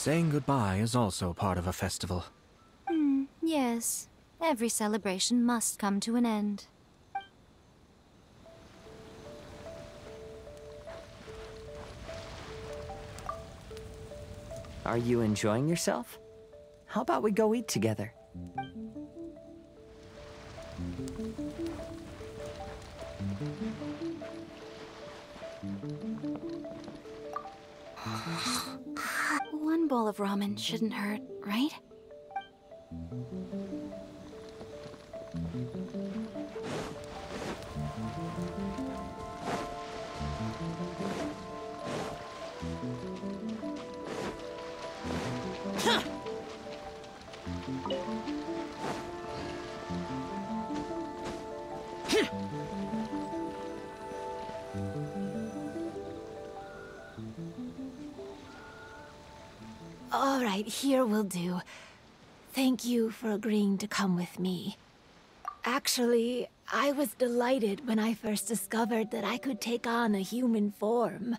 Saying goodbye is also part of a festival. Hmm, yes. Every celebration must come to an end. Are you enjoying yourself? How about we go eat together? Bowl of ramen shouldn't hurt, right? All right, here will do. Thank you for agreeing to come with me. Actually, I was delighted when I first discovered that I could take on a human form.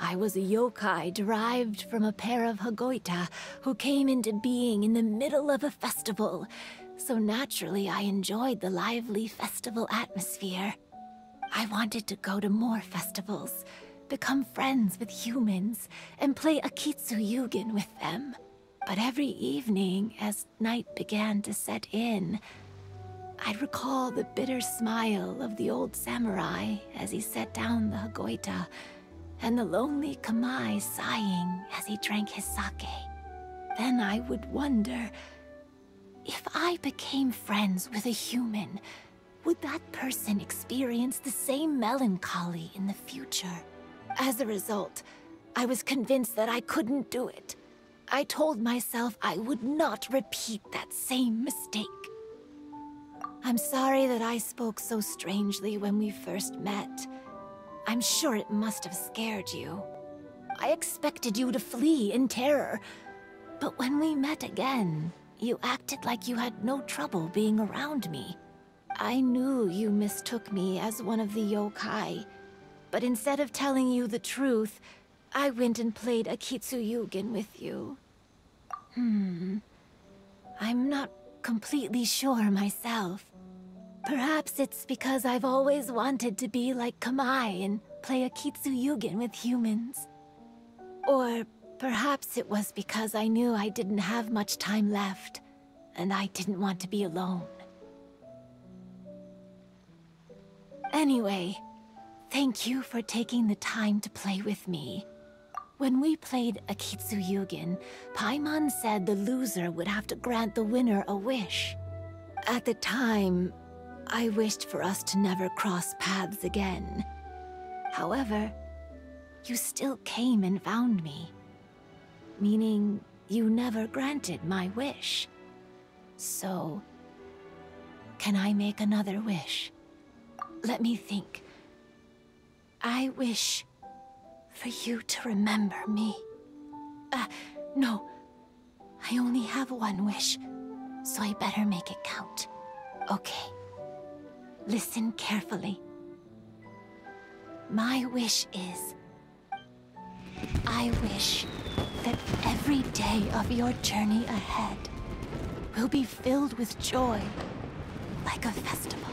I was a yokai derived from a pair of Hagoita who came into being in the middle of a festival, so naturally I enjoyed the lively festival atmosphere. I wanted to go to more festivals, become friends with humans, and play Akitsu Yugen with them. But every evening, as night began to set in, I'd recall the bitter smile of the old samurai as he set down the Hagoita, and the lonely Kamai sighing as he drank his sake. Then I would wonder, if I became friends with a human, would that person experience the same melancholy in the future? As a result, I was convinced that I couldn't do it. I told myself I would not repeat that same mistake. I'm sorry that I spoke so strangely when we first met. I'm sure it must have scared you. I expected you to flee in terror. But when we met again, you acted like you had no trouble being around me. I knew you mistook me as one of the yokai, but instead of telling you the truth, I went and played Akitsu Yugen with you. Hmm. I'm not completely sure myself. Perhaps it's because I've always wanted to be like Kamai and play Akitsu Yugen with humans. Or perhaps it was because I knew I didn't have much time left, and I didn't want to be alone. Anyway, thank you for taking the time to play with me. When we played Akitsu Yugen, Paimon said the loser would have to grant the winner a wish. At the time, I wished for us to never cross paths again. However, you still came and found me. Meaning, you never granted my wish. So, can I make another wish? Let me think. I wish for you to remember me. Uh, no. I only have one wish, so I better make it count. Okay. Listen carefully. My wish is... I wish that every day of your journey ahead will be filled with joy, like a festival.